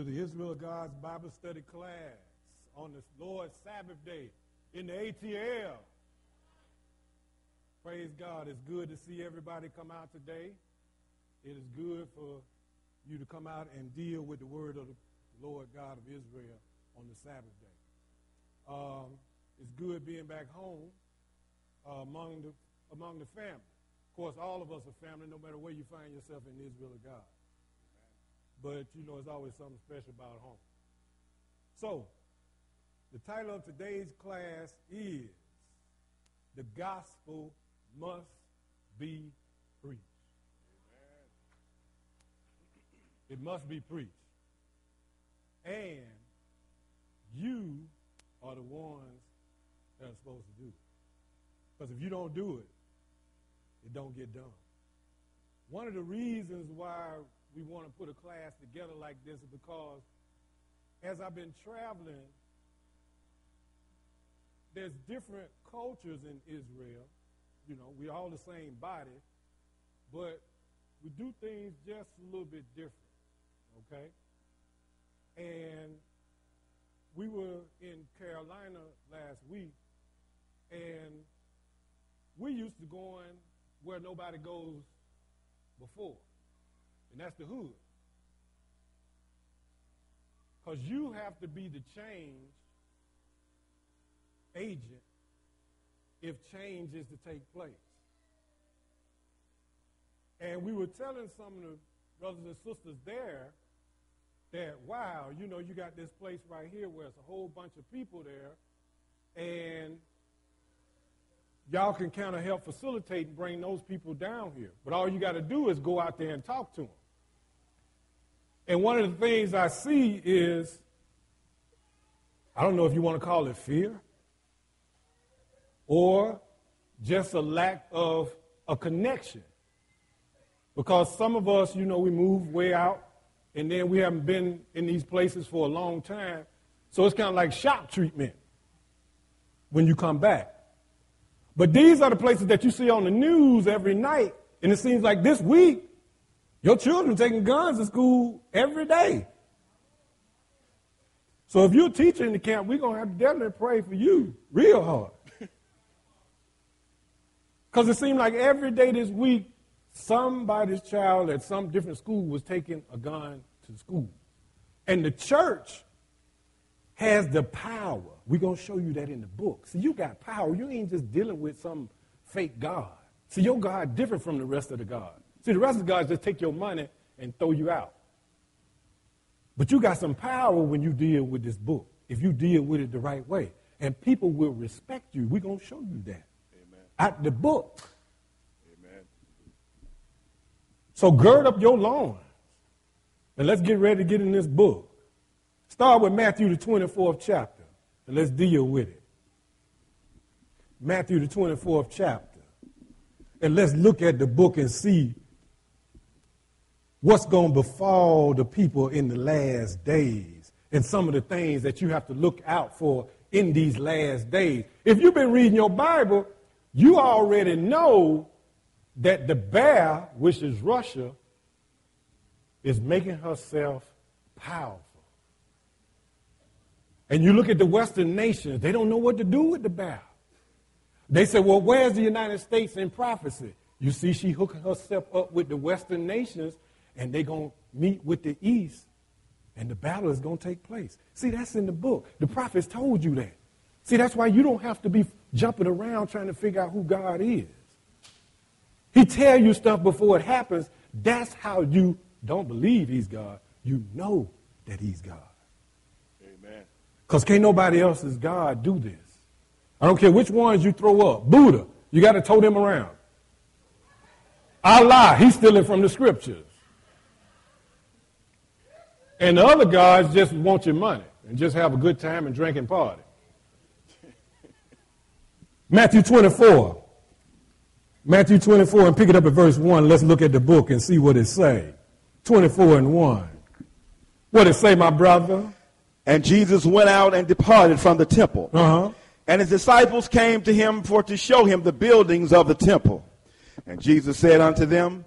to the Israel of God's Bible study class on this Lord's Sabbath day in the ATL. Praise God. It's good to see everybody come out today. It is good for you to come out and deal with the word of the Lord God of Israel on the Sabbath day. Um, it's good being back home uh, among the among the family. Of course, all of us are family, no matter where you find yourself in Israel of God but you know, it's always something special about home. So, the title of today's class is The Gospel Must Be Preached. It must be preached. And you are the ones that are supposed to do it. Because if you don't do it, it don't get done. One of the reasons why we want to put a class together like this because as I've been traveling, there's different cultures in Israel. You know, we're all the same body, but we do things just a little bit different. Okay? And we were in Carolina last week, and we used to going where nobody goes before and that's the hood. Because you have to be the change agent if change is to take place. And we were telling some of the brothers and sisters there that, wow, you know, you got this place right here where it's a whole bunch of people there, and y'all can kind of help facilitate and bring those people down here. But all you got to do is go out there and talk to them. And one of the things I see is, I don't know if you want to call it fear or just a lack of a connection. Because some of us, you know, we move way out and then we haven't been in these places for a long time. So it's kind of like shock treatment when you come back. But these are the places that you see on the news every night. And it seems like this week, your children taking guns to school every day. So if you're a teacher in the camp, we're going to have to definitely pray for you real hard. Because it seemed like every day this week, somebody's child at some different school was taking a gun to school. And the church has the power. We're going to show you that in the book. See, you got power. You ain't just dealing with some fake God. See, your God different from the rest of the God. See, the rest of the guys just take your money and throw you out. But you got some power when you deal with this book, if you deal with it the right way. And people will respect you. We're going to show you that. Amen. At the book. Amen. So gird up your loins. And let's get ready to get in this book. Start with Matthew, the 24th chapter, and let's deal with it. Matthew, the 24th chapter. And let's look at the book and see what's going to befall the people in the last days and some of the things that you have to look out for in these last days. If you've been reading your Bible, you already know that the bear, which is Russia, is making herself powerful. And you look at the Western nations, they don't know what to do with the bear. They say, well, where's the United States in prophecy? You see, she hooking herself up with the Western nations and they're going to meet with the east, and the battle is going to take place. See, that's in the book. The prophets told you that. See, that's why you don't have to be jumping around trying to figure out who God is. He tell you stuff before it happens. That's how you don't believe he's God. You know that he's God. Amen. Because can't nobody else's God do this. I don't care which ones you throw up. Buddha, you got to tow them around. Allah, he's stealing from the scriptures. And the other guys just want your money and just have a good time and drink and party. Matthew 24. Matthew 24 and pick it up at verse 1. Let's look at the book and see what it say. 24 and 1. What it say, my brother? And Jesus went out and departed from the temple. Uh-huh. And his disciples came to him for to show him the buildings of the temple. And Jesus said unto them,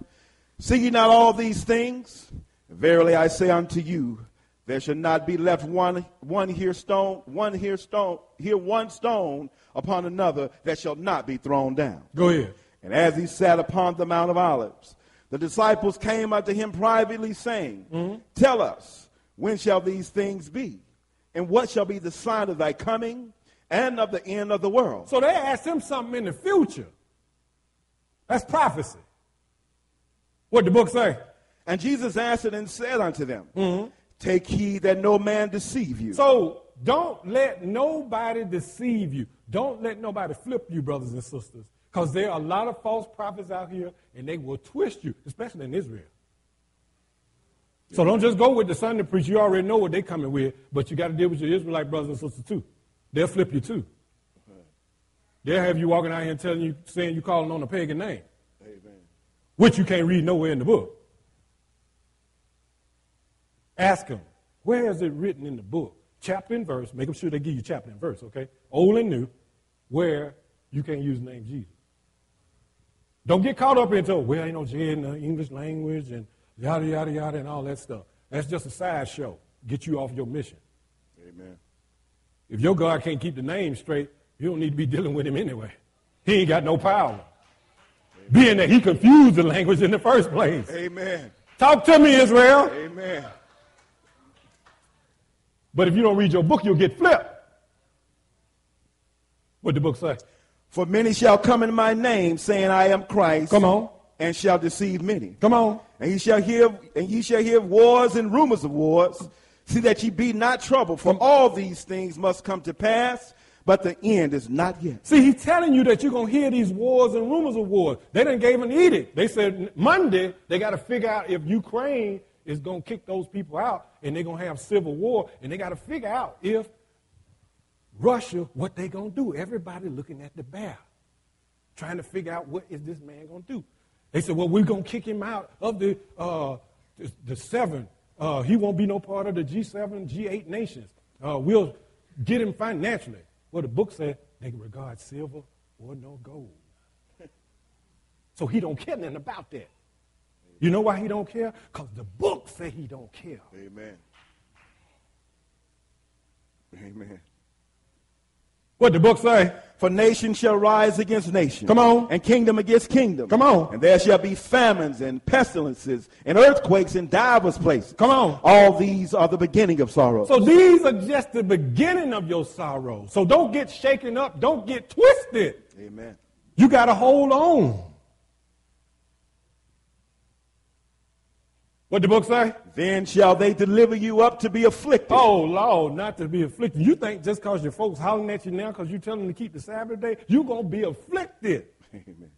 See ye not all these things? Verily I say unto you, there shall not be left one one here stone, one here stone, here one stone upon another that shall not be thrown down. Go ahead. And as he sat upon the Mount of Olives, the disciples came unto him privately, saying, mm-hmm. Tell us, when shall these things be? And what shall be the sign of thy coming and of the end of the world? So they asked him something in the future. That's prophecy. What the book say? And Jesus answered and said unto them, mm-hmm. Take heed that no man deceive you. So don't let nobody deceive you. Don't let nobody flip you, brothers and sisters. Because there are a lot of false prophets out here, and they will twist you, especially in Israel. So don't just go with the Sunday preach. You already know what they're coming with, but you got to deal with your Israelite brothers and sisters too. They'll flip you too. They'll have you walking out here and telling you, saying you calling on a pagan name, Amen. which you can't read nowhere in the book. Ask them, where is it written in the book? Chapter and verse. Make sure they give you chapter and verse, okay? Old and new, where you can't use the name Jesus. Don't get caught up into, well, ain't no J in the English language and yada, yada, yada, and all that stuff. That's just a sideshow. Get you off your mission. Amen. If your God can't keep the name straight, you don't need to be dealing with him anyway. He ain't got no power. Being that he confused the language in the first place. Amen. Talk to me, Israel. Amen. But if you don't read your book, you'll get flipped. What the book say? For many shall come in my name, saying, I am Christ. Come on. And shall deceive many. Come on. And ye shall hear and ye shall hear wars and rumors of wars. See that ye be not troubled, for mm. all these things must come to pass, but the end is not yet. See, he's telling you that you're going to hear these wars and rumors of wars. They didn't gave an edict. They said Monday they got to figure out if Ukraine is going to kick those people out and they're going to have civil war. And they got to figure out if Russia, what they going to do. Everybody looking at the bear, trying to figure out what is this man going to do. They said, well, we're going to kick him out of the, uh, the, the seven. Uh, he won't be no part of the G7, G8 nations. Uh, we'll get him financially. Well, the book said they regard silver or no gold. so he don't care nothing about that. You know why he don't care? Because the book say he don't care. Amen. Amen. What the book say? For nation shall rise against nation. Come on. And kingdom against kingdom. Come on. And there shall be famines and pestilences and earthquakes in divers places. Come on. All these are the beginning of sorrow. So these are just the beginning of your sorrow. So don't get shaken up. Don't get twisted. Amen. You got to hold on. What the book say? Then shall they deliver you up to be afflicted. Oh, Lord, not to be afflicted. You think just because your folks hollering at you now because you tell them to keep the Sabbath day, you're going to be afflicted. Amen.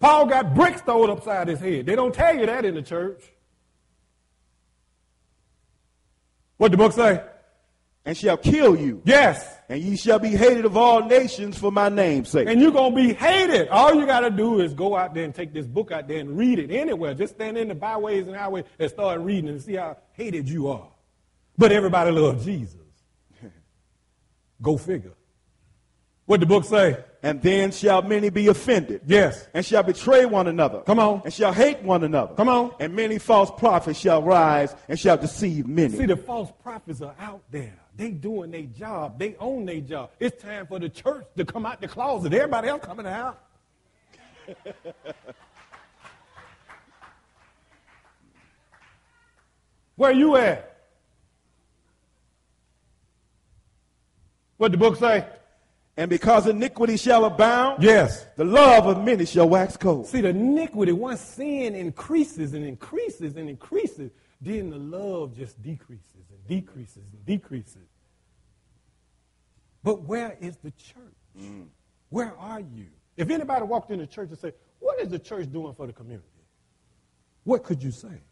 Paul got bricks thrown upside his head. They don't tell you that in the church. What the book say? And shall kill you. Yes. And ye shall be hated of all nations for my name's sake. And you're going to be hated. All you got to do is go out there and take this book out there and read it anywhere. Just stand in the byways and highways and start reading and see how hated you are. But everybody loves Jesus. Go figure. What the book say? And then shall many be offended. Yes. And shall betray one another. Come on. And shall hate one another. Come on. And many false prophets shall rise and shall deceive many. See, the false prophets are out there. They doing their job. They own their job. It's time for the church to come out the closet. Everybody else coming out. Where you at? What the book say? and because iniquity shall abound, Yes. the love of many shall wax cold. See, the iniquity, once sin increases and increases and increases, then the love just decreases and decreases and decreases. But where is the church? Mm. Where are you? If anybody walked in the church and said, What is the church doing for the community? What could you say?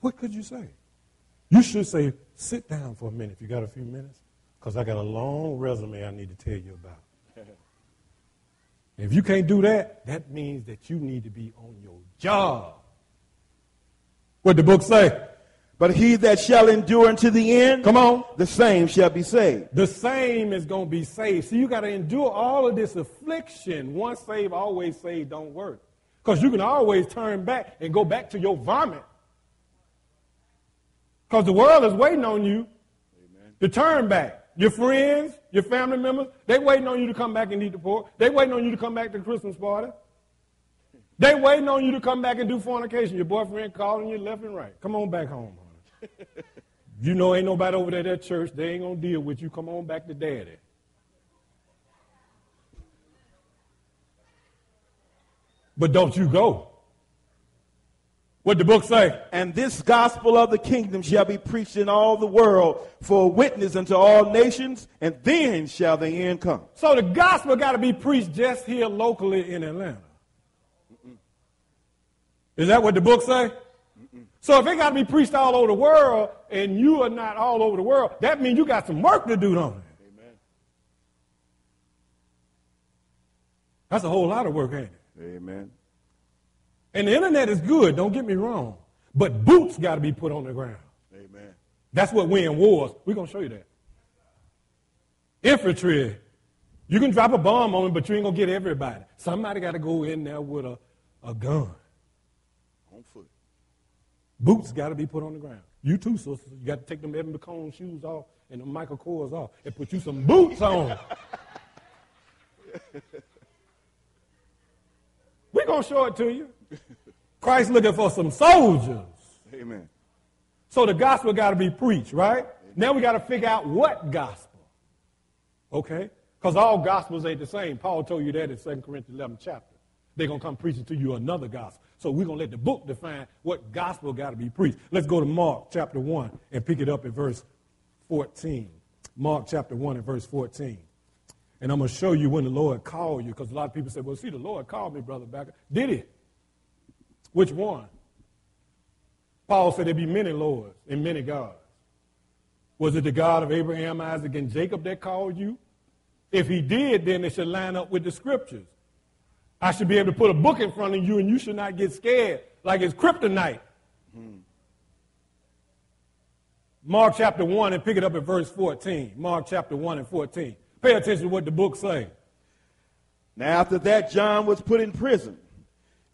What could you say? You should say, Sit down for a minute if you got a few minutes, because I got a long resume I need to tell you about. If you can't do that, that means that you need to be on your job. What the book say? But he that shall endure unto the end, Come on. the same shall be saved. The same is going to be saved. So you got to endure all of this affliction. Once saved, always saved don't work. Because you can always turn back and go back to your vomit. Because the world is waiting on you to turn back. Your friends, your family members, they waiting on you to come back and eat the pork. They waiting on you to come back to the Christmas party. They waiting on you to come back and do fornication. Your boyfriend calling you left and right. Come on back home. You know ain't nobody over there at that church. They ain't gonna deal with you. Come on back to daddy. But don't you go. What the book say? And this gospel of the kingdom shall be preached in all the world for a witness unto all nations, and then shall the end come. So the gospel got to be preached just here locally in Atlanta. Is that what the book say? So if it got to be preached all over the world and you are not all over the world, that means you got some work to do, don't it? Amen. That's a whole lot of work, ain't it? Amen. And the internet is good, don't get me wrong. But boots got to be put on the ground. Amen. That's what win wars. We're going to show you that. Infantry, you can drop a bomb on them, but you ain't going to get everybody. Somebody got to go in there with a, a gun. Boots got to be put on the ground. You too, sisters. You got to take them Evan McCone shoes off and the Michael Kors off and put you some boots on. We're going to show it to you. Christ looking for some soldiers. Amen. So the gospel got to be preached, right? Now we got to figure out what gospel. Okay? Because all gospels ain't the same. Paul told you that in 2 Corinthians 11 chapter. They're going to come preaching to you another gospel. So we're going to let the book define what gospel got to be preached. Let's go to Mark chapter 1 and pick it up at verse 14. Mark chapter 1 and verse 14. And I'm going to show you when the Lord called you because a lot of people say, well, see, the Lord called me, Brother Backer. Did he? Which one? Paul said there be many lords and many gods. Was it the God of Abraham, Isaac, and Jacob that called you? If he did, then it should line up with the scriptures. I should be able to put a book in front of you and you should not get scared like it's kryptonite. Hmm. Mark chapter 1 and pick it up at verse 14. Mark chapter 1 and 14. Pay attention to what the book say. Now, after that, John was put in prison.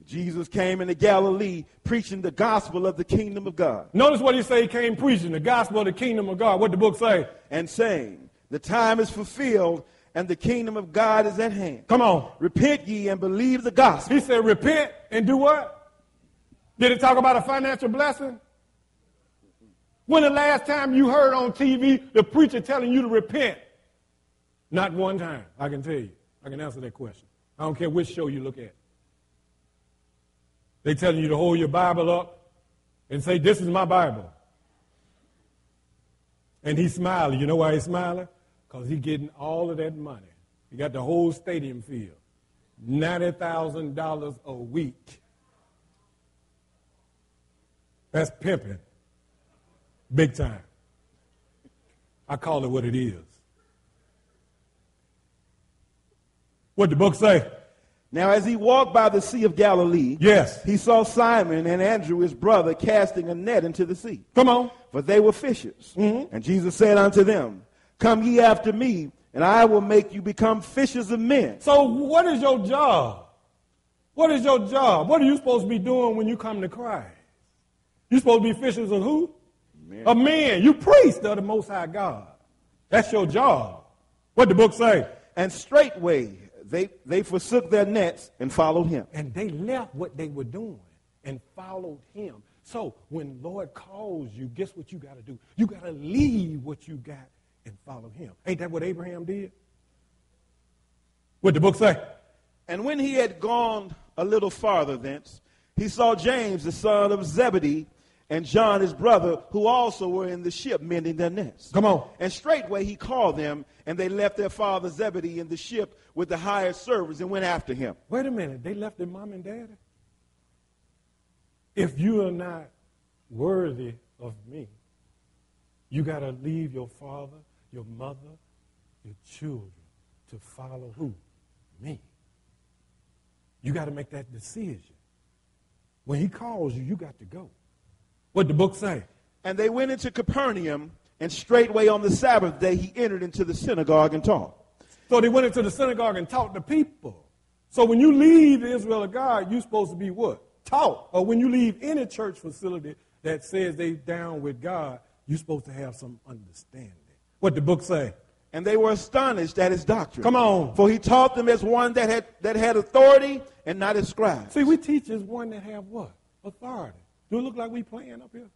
Jesus came into Galilee preaching the gospel of the kingdom of God Notice what he say he came preaching, the gospel of the kingdom of God. What the book say? and saying, The time is fulfilled and the kingdom of God is at hand. Come on. Repent ye and believe the gospel. He said, repent and do what? Did it talk about a financial blessing? When the last time you heard on TV the preacher telling you to repent? Not one time, I can tell you. I can answer that question. I don't care which show you look at. They telling you to hold your Bible up and say, this is my Bible. And he's smiling. You know why he's smiling? Because he's getting all of that money. He got the whole stadium filled. $90,000 a week. That's pimping. Big time. I call it what it is. What the book say? Now, as he walked by the Sea of Galilee, Yes. he saw Simon and Andrew, his brother, casting a net into the sea, Come on. for they were fishers. Mm-hmm. And Jesus said unto them, Come ye after me, and I will make you become fishers of men. So what is your job? What is your job? What are you supposed to be doing when you come to Christ? You supposed to be fishers of who? Men. Of men. You priest of the Most High God. That's your job. What the book say? And straightway they, they forsook their nets and followed him. And they left what they were doing and followed him. So when Lord calls you, guess what you got to do? You got to leave what you got and follow him. Ain't that what Abraham did? What the book say? And when he had gone a little farther thence, he saw James, the son of Zebedee, and John, his brother, who also were in the ship mending their nets. Come on. And straightway he called them, and they left their father Zebedee in the ship with the hired servants and went after him. Wait a minute. They left their mom and daddy? If you are not worthy of me, you got to leave your father, your mother, your children to follow who? Me. You got to make that decision. When he calls you, you got to go. What the book say? And they went into Capernaum, and straightway on the Sabbath day he entered into the synagogue and taught. So they went into the synagogue and taught the people. So when you leave the Israel of God, you're supposed to be what? Taught. Or when you leave any church facility that says they down with God, you're supposed to have some understanding. What the book say? And they were astonished at his doctrine. Come on. For he taught them as one that had, that had authority and not as scribes. See, we teach as one that have what? Authority. Do it look like we playing up here?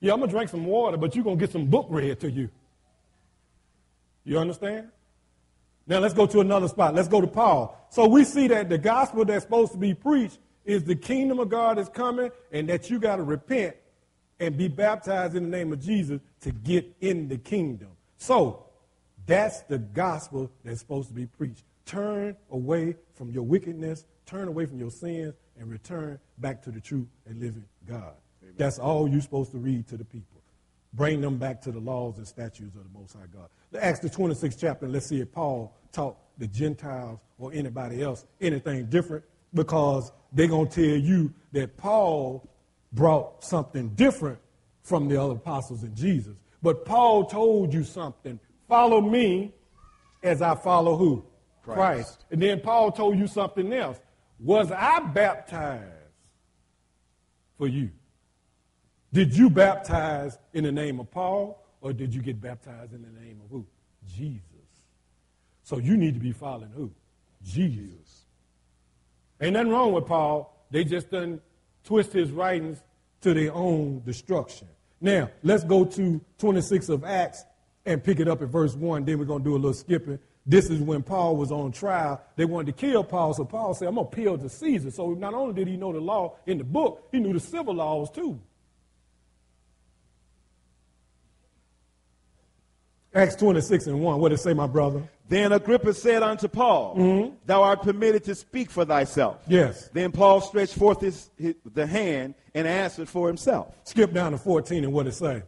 Yeah, I'm going to drink some water, but you're going to get some book read to you. You understand? Now let's go to another spot. Let's go to Paul. So we see that the gospel that's supposed to be preached is the kingdom of God is coming and that you got to repent and be baptized in the name of Jesus to get in the kingdom. So that's the gospel that's supposed to be preached. Turn away from your wickedness, turn away from your sins, and return back to the true and living God. Amen. That's all you're supposed to read to the people. Bring them back to the laws and statutes of the Most High God. The Acts the 26th chapter, let's see if Paul taught the Gentiles or anybody else anything different because they're going to tell you that Paul brought something different from the other apostles and Jesus. But Paul told you something. Follow me as I follow who? Christ. Christ. And then Paul told you something else. Was I baptized for you? Did you baptize in the name of Paul or did you get baptized in the name of who? Jesus. So you need to be following who? Jesus. Ain't nothing wrong with Paul. They just done twist his writings to their own destruction. Now, let's go to 26 of Acts and pick it up at verse 1. Then we're going to do a little skipping. This is when Paul was on trial. They wanted to kill Paul, so Paul said, I'm going to appeal to Caesar. So not only did he know the law in the book, he knew the civil laws too. Acts 26 and 1. What did it say, my brother? Then Agrippa said unto Paul, mm-hmm. Thou art permitted to speak for thyself. Yes. Then Paul stretched forth his, his, the hand and answered for himself. Skip down to 14 and what it say?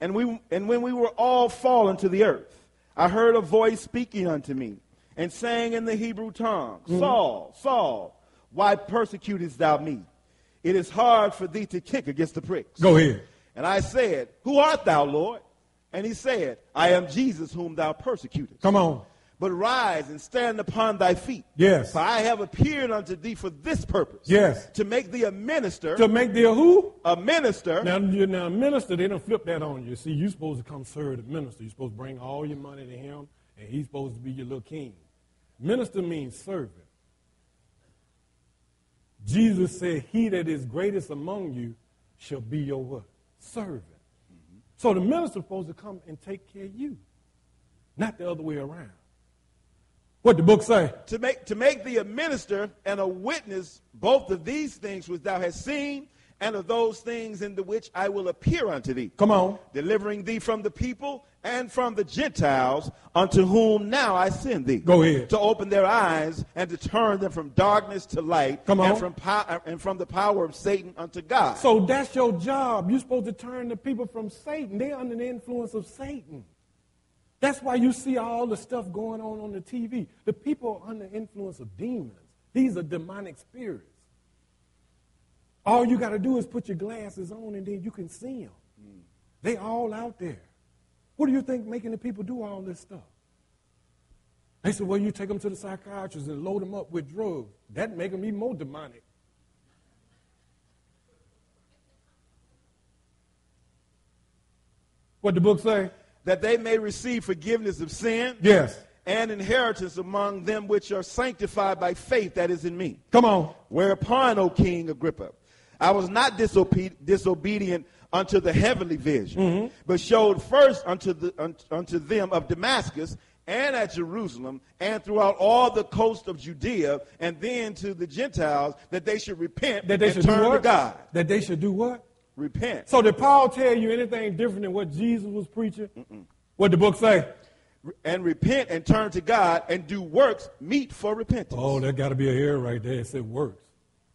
And, we, and when we were all fallen to the earth, I heard a voice speaking unto me and saying in the Hebrew tongue, mm-hmm. Saul, Saul, why persecutest thou me? It is hard for thee to kick against the pricks. Go ahead. And I said, Who art thou, Lord? And he said, I am Jesus whom thou persecutest. Come on. But rise and stand upon thy feet. Yes. For I have appeared unto thee for this purpose. Yes. To make thee a minister. To make thee a who? A minister. Now, you're now a minister, they don't flip that on you. See, you're supposed to come serve the minister. You're supposed to bring all your money to him, and he's supposed to be your little king. Minister means servant. Jesus said, He that is greatest among you shall be your what? Servant. So the minister's supposed to come and take care of you, not the other way around. What the book say? To make, to make thee a minister and a witness both of these things which thou hast seen and of those things in the which I will appear unto thee. Come on. Delivering thee from the people and from the Gentiles, unto whom now I send thee. Go ahead. To open their eyes and to turn them from darkness to light. Come on. And from, po- uh, and from the power of Satan unto God. So that's your job. You're supposed to turn the people from Satan. They're under the influence of Satan. That's why you see all the stuff going on on the TV. The people are under the influence of demons. These are demonic spirits. All you got to do is put your glasses on and then you can see them. They all out there. What do you think making the people do all this stuff? They said, well, you take them to the psychiatrist and load them up with drugs. That make them even more demonic. What the book say? That they may receive forgiveness of sin. Yes. And inheritance among them which are sanctified by faith that is in me. Come on. Whereupon, O King Agrippa, I was not disobe- disobedient unto the heavenly vision, mm-hmm. but showed first unto, the, unto them of Damascus and at Jerusalem and throughout all the coast of Judea and then to the Gentiles that they should repent that they and should turn to God. That they should do what? Repent. So did Paul tell you anything different than what Jesus was preaching? Mm-mm. What the book say? And repent and turn to God and do works meet for repentance. Oh, there got to be a error right there. It said works.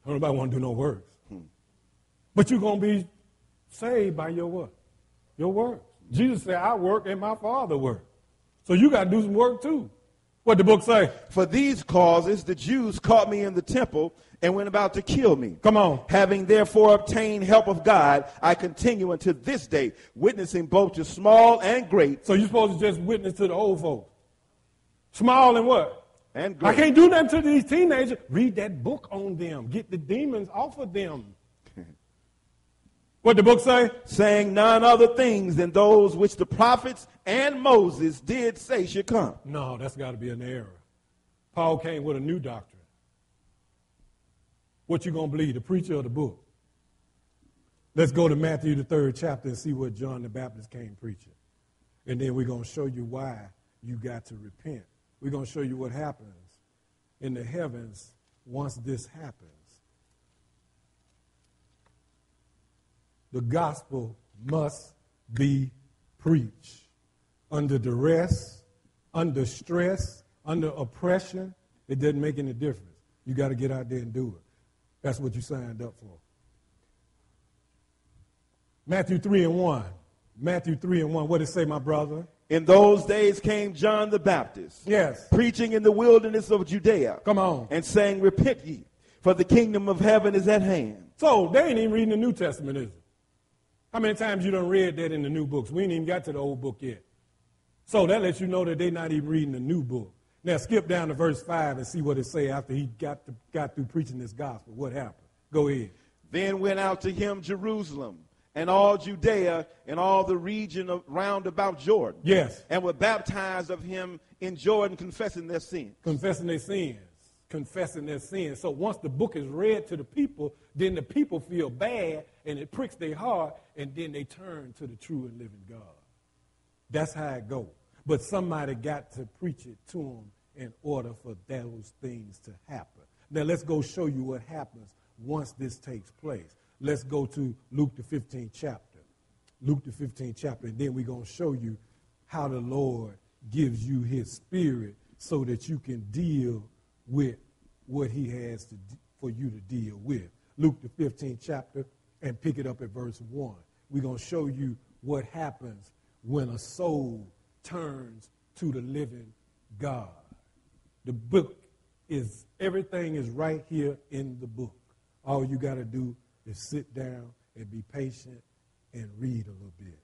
Nobody want to do no works. Hmm. But you're going to be saved by your what? Your work. Jesus said, I work and my Father works. So you got to do some work too. What the book say? For these causes the Jews caught me in the temple and went about to kill me. Come on. Having therefore obtained help of God, I continue unto this day, witnessing both to small and great So you're supposed to just witness to the old folks. Small and what? and I can't do nothing to these teenagers. Read that book on them. Get the demons off of them. What the book say? saying none other things than those which the prophets and Moses did say should come. No, that's got to be an error. Paul came with a new doctrine. What you gonna believe, the preacher or the book? Let's go to Matthew the third chapter and see what John the Baptist came preaching, and then we're gonna show you why you got to repent. We're gonna show you what happens in the heavens once this happens. The gospel must be preached under duress, under stress, under oppression. It doesn't make any difference. You got to get out there and do it. That's what you signed up for. Matthew 3 and 1. Matthew 3 and 1. What did it say, my brother? In those days came John the Baptist, Yes. preaching in the wilderness of Judea, Come on. and saying, Repent ye, for the kingdom of heaven is at hand. So they ain't even reading the New Testament, is it? How many times you done read that in the new books? We ain't even got to the old book yet. So that lets you know that they're not even reading the new book. Now skip down to verse 5 and see what it say after he got, to, got through preaching this gospel. What happened? Go ahead. Then went out to him Jerusalem, and all Judea, and all the region of, round about Jordan. Yes. And were baptized of him in Jordan, confessing their sins. confessing their sins, confessing their sins. So once the book is read to the people, then the people feel bad and it pricks their heart, and then they turn to the true and living God. That's how it goes. But somebody got to preach it to them in order for those things to happen. Now let's go show you what happens once this takes place. Let's go to Luke the 15th chapter. Luke the 15th chapter, and then we're going to show you how the Lord gives you his spirit so that you can deal with what he has to, for you to deal with. Luke the 15th chapter, and pick it up at verse 1. We're going to show you what happens when a soul turns to the living God. The book is, everything is right here in the book. All you got to do is sit down and be patient and read a little bit.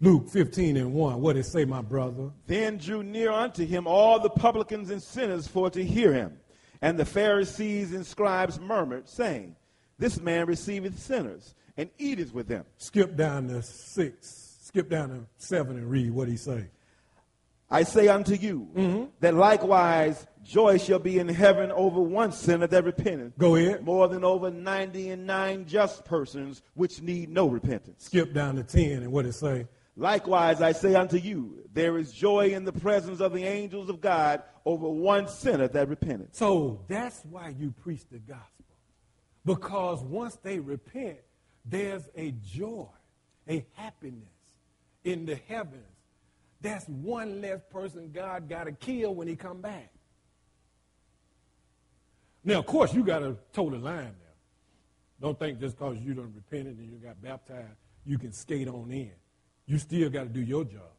Luke 15 and 1. What did it say, my brother? Then drew near unto him all the publicans and sinners for to hear him. And the Pharisees and scribes murmured, saying, This man receiveth sinners and eateth with them. Skip down to 6. Skip down to 7 and read what he say. I say unto you mm-hmm. that likewise joy shall be in heaven over one sinner that repenteth, Go ahead. more than over ninety and nine just persons which need no repentance. Skip down to 10 and what it say. Likewise, I say unto you, there is joy in the presence of the angels of God over one sinner that repenteth. So that's why you preach the gospel. Because once they repent, there's a joy, a happiness in the heavens. That's one less person God got to kill when he come back. Now, of course, you got to toe the line now. Don't think just because you done repented and you got baptized, you can skate on in. You still got to do your job.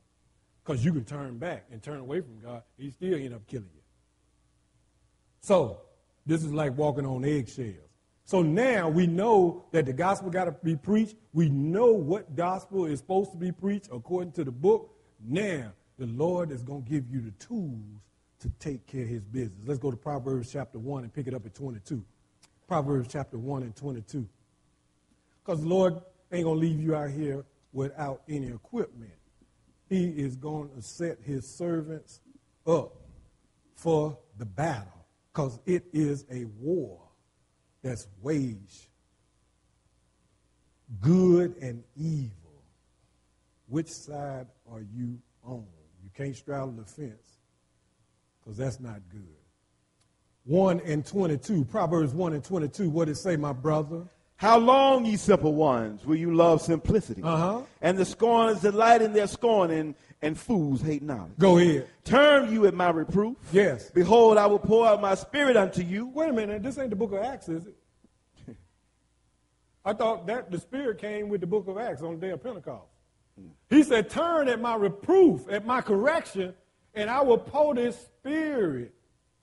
Because you can turn back and turn away from God. He still end up killing you. So, this is like walking on eggshells. So now we know that the gospel got to be preached. We know what gospel is supposed to be preached according to the book. Now, the Lord is going to give you the tools to take care of his business. Let's go to Proverbs chapter 1 and pick it up at 22. Proverbs chapter 1 and 22. Because the Lord ain't going to leave you out here without any equipment. He is going to set his servants up for the battle because it is a war that's waged good and evil. Which side are you on? You can't straddle the fence because that's not good. 1 and 22, Proverbs 1 and 22, what it say, my brother? How long, ye simple ones, will you love simplicity? Uh-huh. And the scorners delight in their scorning, and fools hate knowledge. Go ahead. Turn you at my reproof. Yes. Behold, I will pour out my spirit unto you. Wait a minute, this ain't the book of Acts, is it? I thought that the Spirit came with the book of Acts on the day of Pentecost. He said, Turn at my reproof, at my correction, And I will pour this spirit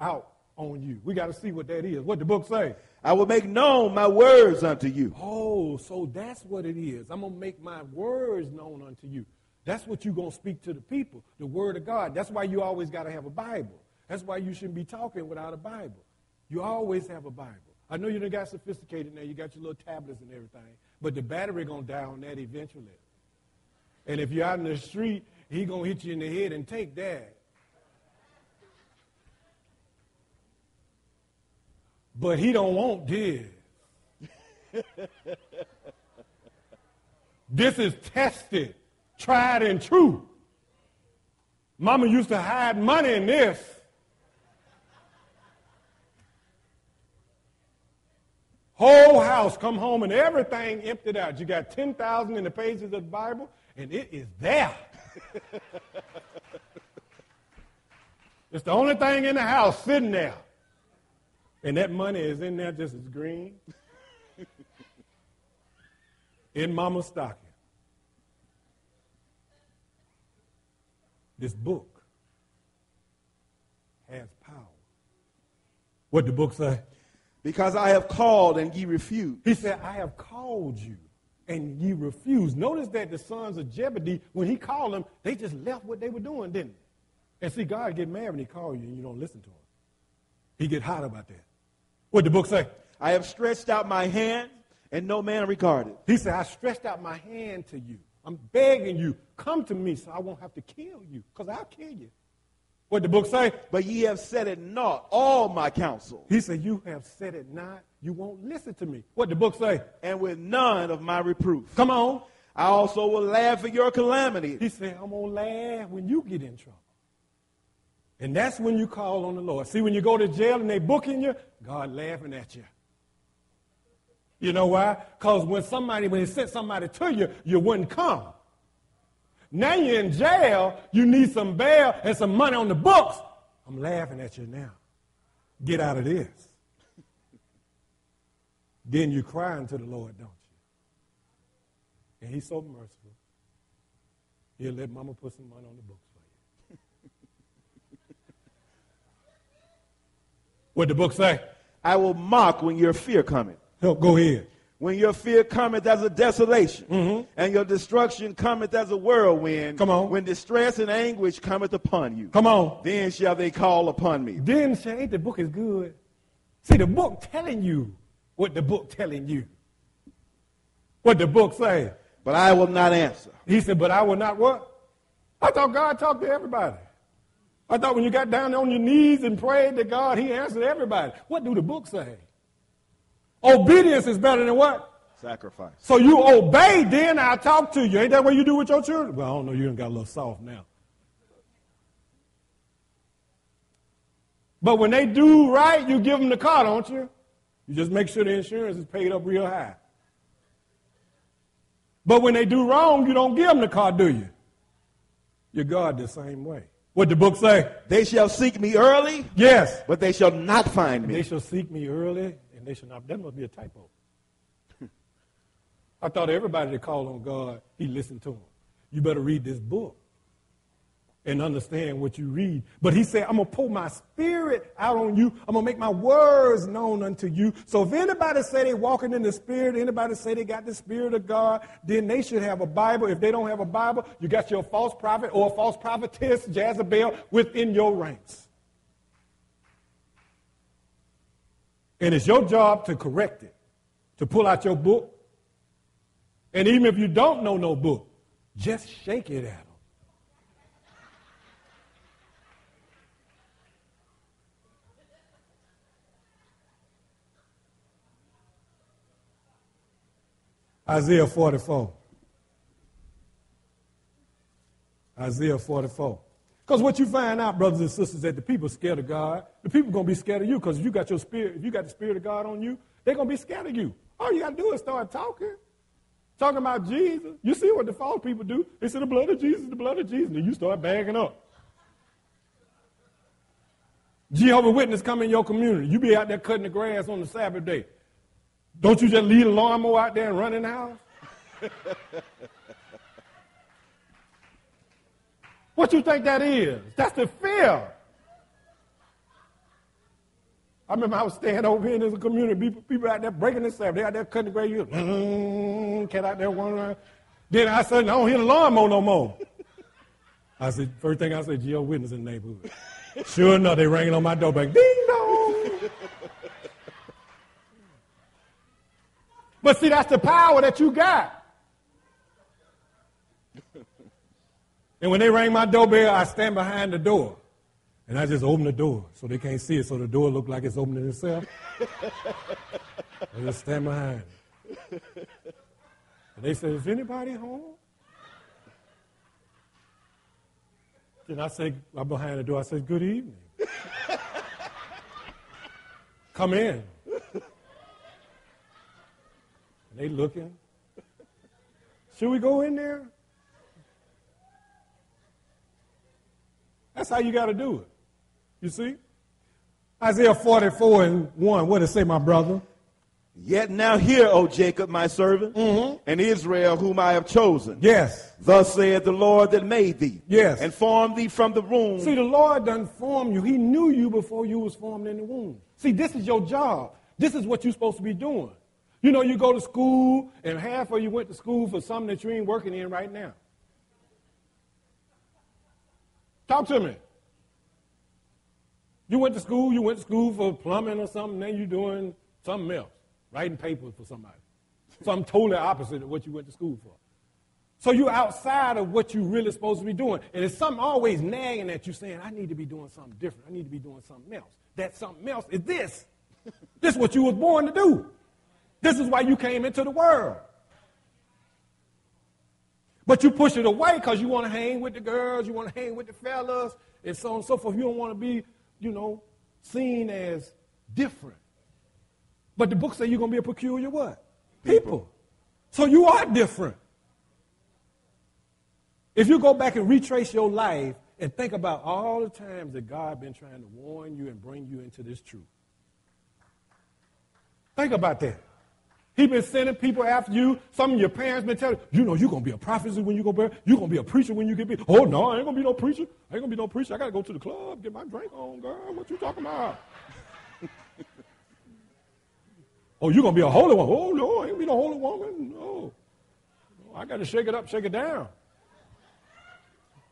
out on you. We got to see what that is. What the book say? I will make known my words unto you. Oh, so that's what it is. I'm going to make my words known unto you. That's what you're going to speak to the people, the word of God. That's why you always got to have a Bible. That's why you shouldn't be talking without a Bible. You always have a Bible. I know you done got sophisticated now. You got your little tablets and everything. But the battery going to die on that eventually. And if you're out in the street, he going to hit you in the head and take that. But he don't want this. this is tested, tried and true. Mama used to hide money in this. Whole house come home and everything emptied out. You got 10,000 in the pages of the Bible and it is there. it's the only thing in the house sitting there. And that money is in there just as green in mama's stocking. This book has power. What the book say? Because I have called and ye refuse. He said, I have called you and ye refused. Notice that the sons of Jebediah, when he called them, they just left what they were doing, didn't they? And see, God get mad when he call you and you don't listen to him. He get hot about that. What the book say? I have stretched out my hand, and no man regarded. He said, I stretched out my hand to you. I'm begging you, come to me so I won't have to kill you, because I'll kill you. What the book say? But ye have said it not, all my counsel, He said, You have said it not. You won't listen to me. What the book say? and with none of my reproof. Come on. I also will laugh at your calamity. He said, I'm going to laugh when you get in trouble. And that's when you call on the Lord. See, when you go to jail and they booking you, God laughing at you. You know why? Because when somebody, when he sent somebody to you, you wouldn't come. Now you're in jail, you need some bail and some money on the books. I'm laughing at you now. Get out of this. then you cry unto the Lord, don't you? And he's so merciful. He'll let mama put some money on the books for you. What the book say? I will mock when your fear cometh. Oh, go ahead. When your fear cometh as a desolation, mm-hmm. and your destruction cometh as a whirlwind. Come on. When distress and anguish cometh upon you. Come on. Then shall they call upon me. Then say, ain't the book is good. See, the book telling you what the book telling you. What the book say. But I will not answer. He said, but I will not what? I thought God talked to everybody. I thought when you got down on your knees and prayed to God, he answered everybody. What do the book say? Obedience is better than what? Sacrifice. So you obey, then I talk to you. Ain't that what you do with your children? Well, I don't know. You done got a little soft now. But when they do right, you give them the car, don't you? You just make sure the insurance is paid up real high. But when they do wrong, you don't give them the car, do you? You're God the same way. What the book say? They shall seek me early, Yes. but they shall not find me. They shall seek me early, and they shall not. That must be a typo. I thought everybody that called on God, he listened to him. You better read this book and understand what you read. But he said, I'm going to pour my spirit out on you. I'm going to make my words known unto you. So if anybody say they walking in the spirit, anybody say they got the spirit of God, then they should have a Bible. If they don't have a Bible, you got your false prophet or a false prophetess, Jezebel, within your ranks. And it's your job to correct it, to pull out your book. And even if you don't know no book, just shake it at them. Isaiah 44. Isaiah 44. Because what you find out, brothers and sisters, that the people scared of God. The people to be scared of you because if you got your spirit, if you got the spirit of God on you, they're to be scared of you. All you got to do is start talking. Talking about Jesus. You see what the false people do? They say the blood of Jesus, the blood of Jesus. And you start bagging up. Jehovah Witness come in your community. You be out there cutting the grass on the Sabbath day. Don't you just leave a lawnmower out there and run in the house? What you think that is? That's the fear. I remember I was staying over here in this community. People, people out there breaking themselves. They out there cutting the grass. You mm, cat out there wandering. Then I said, I don't hear the lawnmower no more. I said, first thing I said, Geo witness in the neighborhood. sure enough, they ringing on my doorbell. Ding dong. But see, that's the power that you got. And when they rang my doorbell, I stand behind the door. And I just open the door so they can't see it, so the door look like it's opening itself. I just stand behind it. And they say, Is anybody home? Then I say, I'm behind the door, I say, Good evening. Come in. They looking. Should we go in there? That's how you got to do it. You see? Isaiah 44 and 1, what does it say, my brother? Yet now hear, O Jacob, my servant, mm-hmm. and Israel, whom I have chosen. Yes. Thus saith the Lord that made thee, Yes. and formed thee from the womb. See, the Lord done formed you. He knew you before you was formed in the womb. See, this is your job. This is what you're supposed to be doing. You know, you go to school, and half of you went to school for something that you ain't working in right now. Talk to me. You went to school, you went to school for plumbing or something, then you're doing something else, writing papers for somebody. Something totally opposite of what you went to school for. So you're outside of what you're really supposed to be doing. And it's something always nagging at you saying, I need to be doing something different. I need to be doing something else. That something else is this. this is what you was born to do. This is why you came into the world. But you push it away because you want to hang with the girls, you want to hang with the fellas, and so on and so forth. You don't want to be, you know, seen as different. But the book says you're going to be a peculiar what? People. So you are different. If you go back and retrace your life and think about all the times that God been trying to warn you and bring you into this truth. Think about that. He been sending people after you. Some of your parents been telling you, you know, you're gonna be a prophet when you go back. You're gonna be a preacher when you get big. Oh no, I ain't gonna be no preacher. I ain't gonna be no preacher. I gotta go to the club, get my drink on, girl. What you talking about? oh, you're gonna be a holy one. Oh no, I ain't gonna be no holy woman. No. no I gotta shake it up, shake it down.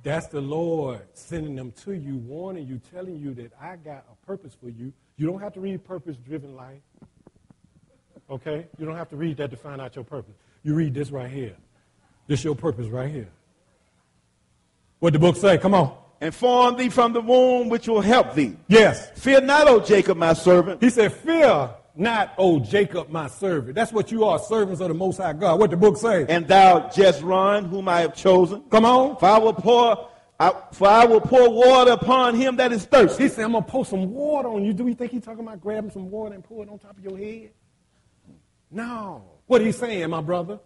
That's the Lord sending them to you, warning you, telling you that I got a purpose for you. You don't have to read purpose driven life. Okay? You don't have to read that to find out your purpose. You read this right here. This your purpose right here. What the book say? Come on. and formed thee from the womb, which will help thee. Yes. Fear not, O Jacob, my servant, He said, Fear not, O Jacob, my servant. That's what you are, servants of the Most High God. What the book say? and thou Jesurun, whom I have chosen. Come on. For I will pour, I, for I will pour water upon him that is thirsty, He said, I'm going to pour some water on you. Do you think he's talking about grabbing some water and pour it on top of your head? No. What he saying, my brother?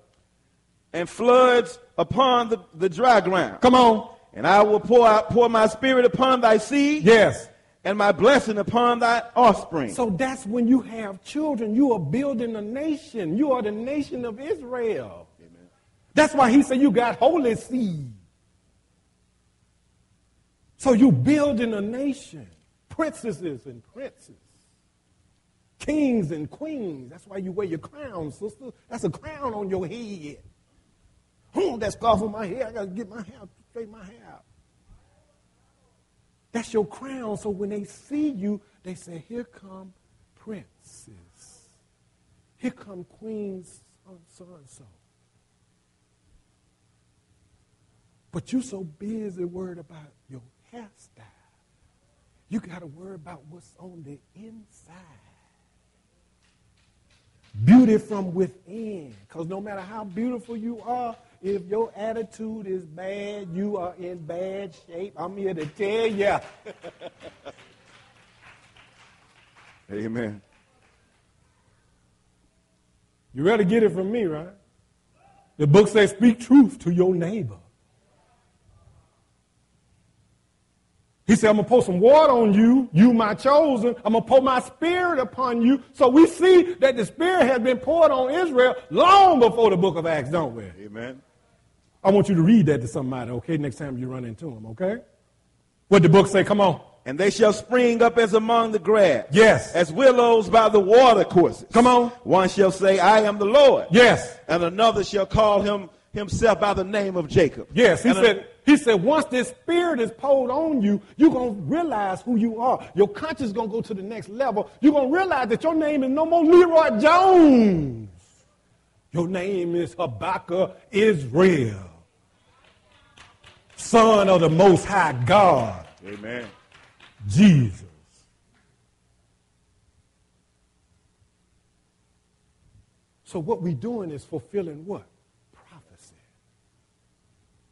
and floods upon the, the dry ground. Come on. And I will pour out, pour my spirit upon thy seed, Yes. and my blessing upon thy offspring. So that's when you have children. You are building a nation. You are the nation of Israel. Amen. That's why he said you got holy seed. So you building a nation. Princesses and princes. Kings and queens. That's why you wear your crown, sister. That's a crown on your head. Oh, that scarf on my head. I got to get my hair, straighten my hair out. That's your crown. So when they see you, they say, Here come princes. Here come queens so and so. But you're so busy worried about your hairstyle. You got to worry about what's on the inside. Beauty from within. Because no matter how beautiful you are, if your attitude is bad, you are in bad shape. I'm here to tell you. Amen. You ready to get it from me, right? The book says, speak truth to your neighbor. He said, I'm going to pour some water on you, you my chosen. I'm going to pour my spirit upon you. So we see that the spirit has been poured on Israel long before the book of Acts, don't we? Amen. I want you to read that to somebody, okay, next time you run into them, okay? What the book say? Come on. And they shall spring up as among the grass. Yes. As willows by the water courses. Come on. One shall say, I am the Lord. Yes. And another shall call him himself by the name of Jacob. Yes. He And a- said, he said, once this spirit is poured on you, you're going to realize who you are. Your conscience is going to go to the next level. You're going to realize that your name is no more Leroy Jones. Your name is Habakkuk Israel, son of the Most High God, Amen. Jesus. So what we're doing is fulfilling what?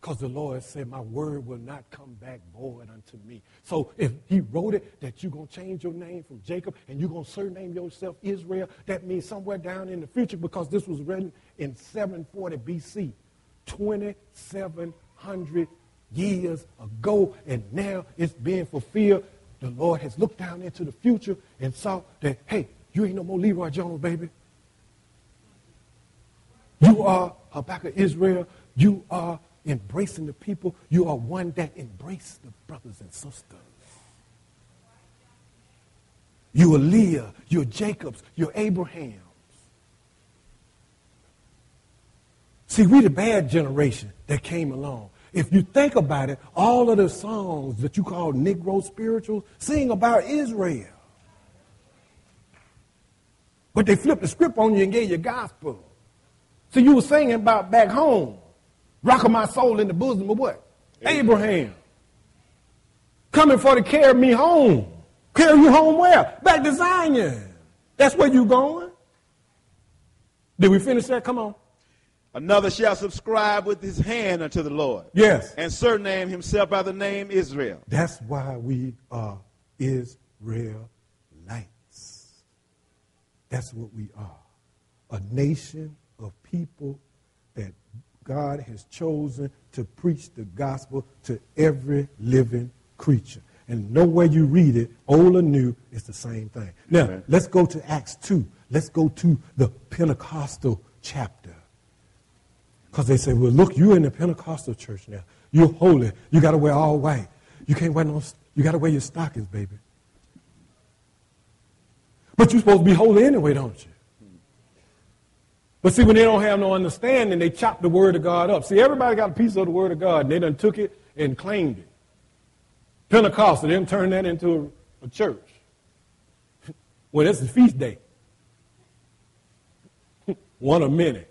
Because the Lord said, my word will not come back void unto me. So if he wrote it that you're going to change your name from Jacob and you're going to surname yourself Israel, that means somewhere down in the future because this was written in 740 BC, 2,700 years ago, and now it's being fulfilled. The Lord has looked down into the future and saw that, hey, you ain't no more Leroy Jones, baby. You are Habakkuk Israel. You are embracing the people. You are one that embrace the brothers and sisters. You are Leah. You're Jacob's. You're Abraham's. See, we the bad generation that came along. If you think about it, all of the songs that you call Negro spirituals sing about Israel. But they flipped the script on you and gave you gospel. So you were singing about back home, rocking my soul in the bosom of what? Abraham. Coming for to carry me home. Carry you home where? Back to Zion. That's where you going. Did we finish that? Come on. Another shall subscribe with his hand unto the Lord. Yes. And surname himself by the name Israel. That's why we are Israelites. That's what we are. A nation of people God has chosen to preach the gospel to every living creature. And nowhere you read it, old or new, it's the same thing. Now, Amen. let's go to Acts 2. Let's go to the Pentecostal chapter. Because they say, well, look, you're in the Pentecostal church now. You're holy. You got to wear all white. You can't wear no, you got to wear your stockings, baby. But you're supposed to be holy anyway, don't you? But see, when they don't have no understanding, they chop the word of God up. See, everybody got a piece of the word of God, and they done took it and claimed it. Pentecostal, they done turned that into a, a church. Well, that's a feast day. One a minute.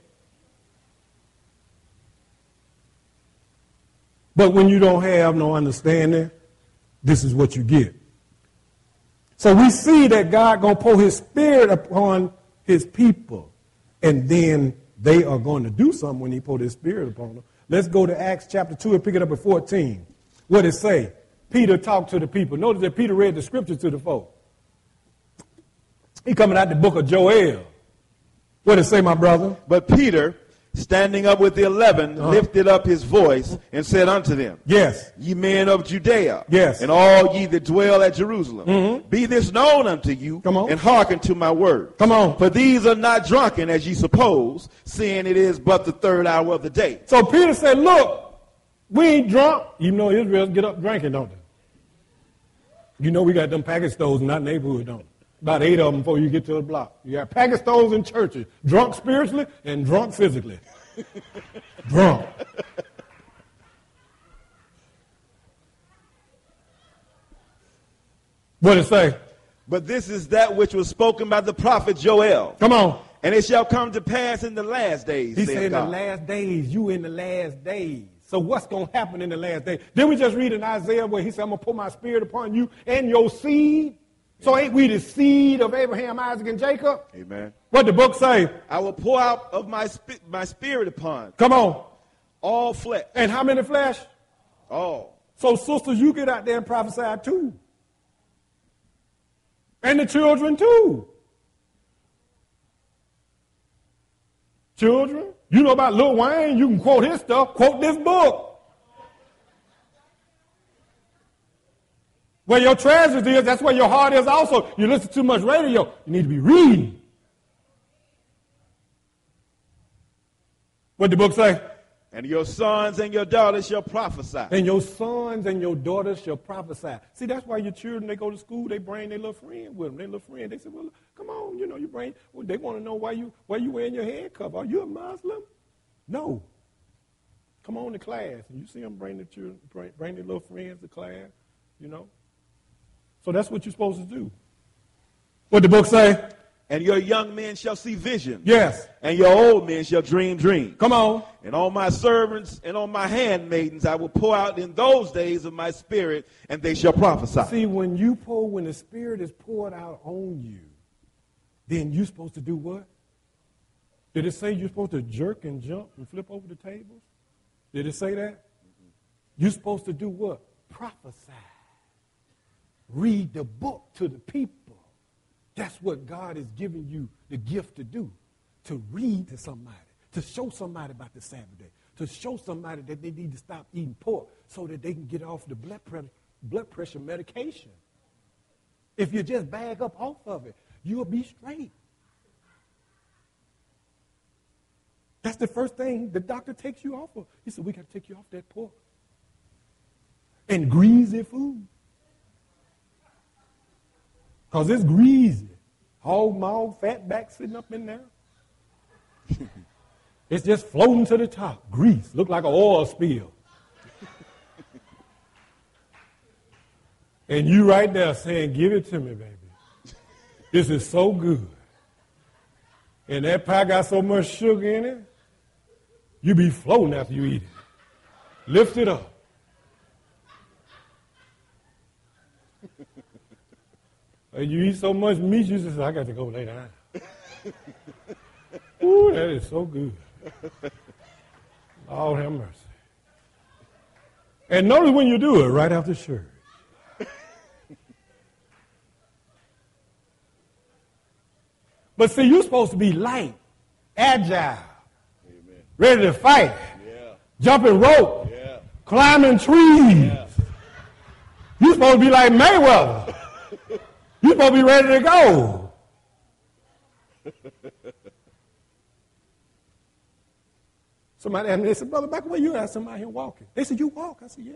But when you don't have no understanding, this is what you get. So we see that God gonna pour his spirit upon his people. And then they are going to do something when he put his spirit upon them. Let's go to Acts chapter 2 and pick it up at 14. What it say? Peter talked to the people. Notice that Peter read the scripture to the folk. He coming out the book of Joel. What it say, my brother? But Peter, standing up with the 11 Uh-huh. lifted up his voice and said unto them, Yes. Ye men of Judea, Yes. Mm-hmm. and all ye that dwell at Jerusalem, be this known unto you, Come on. and hearken to my word. Come on. For these are not drunken as ye suppose, seeing it is but the third hour of the day. So Peter said, Look, we ain't drunk. you know Israel get up drinking, don't they? You know we got them package stores in our neighborhood, don't we? About eight of them before you get to the block. You got stores in churches, drunk spiritually and drunk physically. drunk. What it say? But this is that which was spoken by the prophet Joel. Come on. And it shall come to pass in the last days, He said in the last days, you in the last days. So what's going to happen in the last days? Then we just read in Isaiah where he said, I'm going to put my spirit upon you and your seed. So ain't we the seed of Abraham, Isaac, and Jacob? Amen. What the book say? I will pour out of my, spi- my spirit upon Come on. all flesh. And how many flesh? All. So sisters, you get out there and prophesy too. And the children too. Children, you know about Lil Wayne, you can quote his stuff, quote this book. Where your treasures is, that's where your heart is also. You listen to too much radio, you need to be reading. What the book say? And your sons and your daughters shall prophesy. And your sons and your daughters shall prophesy. See, that's why your children, they go to school, they bring their little friend with them. Their little friend, they say, well, come on, you know, you bring, well, they want to know why you, why you wearing your head cover. Are you a Muslim? No. Come on to class. And you see them bring their children, bring, bring their little friends to class, you know. So that's what you're supposed to do. What the book say? And your young men shall see visions. Yes. And your old men shall dream dreams. Come on. And on my servants and on my handmaidens I will pour out in those days of my spirit, and they shall prophesy. See, when you pour, when the Spirit is poured out on you, then you're supposed to do what? Did it say you're supposed to jerk and jump and flip over the tables? Did it say that? You're supposed to do what? Prophesy. Read the book to the people. That's what God is giving you the gift to do. To read to somebody. To show somebody about the Sabbath day. To show somebody that they need to stop eating pork so that they can get off the blood pressure, blood pressure medication. If you just bag up off of it, you'll be straight. That's the first thing the doctor takes you off of. He said, We got to take you off that pork and greasy food. Because it's greasy. Hog maw, fat back sitting up in there. it's just floating to the top. Grease. Look like an oil spill. and you right there saying, Give it to me, baby. This is so good. And that pie got so much sugar in it, you be floating after you eat it. Lift it up. And you eat so much meat, you just say, I got to go lay down. Ooh, that is so good. Lord have mercy. And notice when you do it, right after church. But see, you're supposed to be light, agile, ready to fight, jumping rope, climbing trees. You're supposed to be like Mayweather. You're supposed to be ready to go. Somebody asked me, they said, Brother, back where you at? Somebody here walking. They said, You walk? I said, Yeah.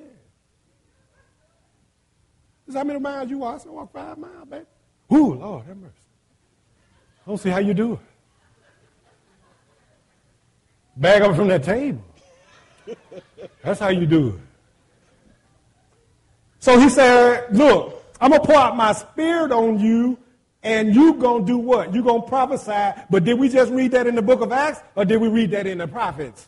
They said, How many miles you walk? I said, I walk five miles, baby. Ooh, Lord, have mercy. I don't see how you do it. Bag up from that table. That's how you do it. So he said, Look, I'm going to pour out my spirit on you, and you going to do what? you going to prophesy. But did we just read that in the book of Acts, or did we read that in the prophets?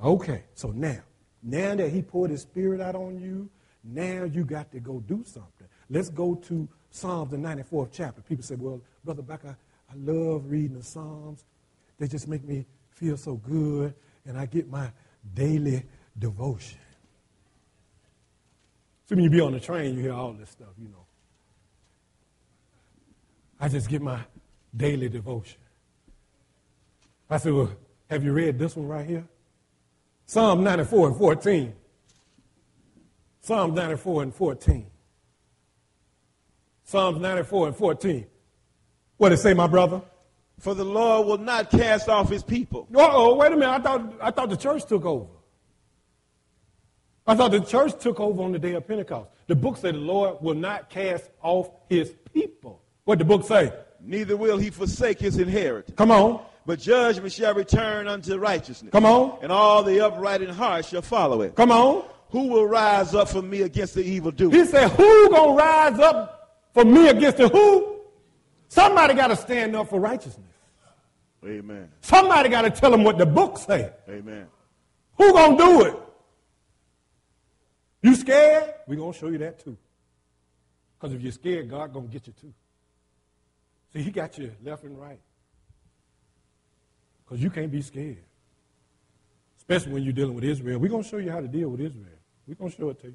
Okay, so now, now that he poured his spirit out on you, now you got to go do something. Let's go to Psalms, the 94th chapter. People say, well, Brother Beck, I, I love reading the Psalms. They just make me feel so good, and I get my daily devotion. When you be on the train, you hear all this stuff, you know. I just get my daily devotion. I said, well, have you read this one right here? Psalm 94 and 14. Psalm 94 and 14. Psalms 94 and 14. What did it say, my brother? For the Lord will not cast off his people. Uh-oh, wait a minute. I thought, I thought the church took over. I thought the church took over on the day of Pentecost. The book said the Lord will not cast off his people. What the book say? Neither will he forsake his inheritance. Come on. But judgment shall return unto righteousness. Come on. And all the upright in heart shall follow it. Come on. Who will rise up for me against the evil doer? He said, who gonna rise up for me against the who? Somebody got to stand up for righteousness. Amen. Somebody got to tell them what the book say. Amen. Who gonna do it? You scared? We're gonna show you that too. Because if you're scared, God gonna get you too. See, he got you left and right. Because you can't be scared. Especially when you're dealing with Israel. We're gonna show you how to deal with Israel. We're gonna show it to you.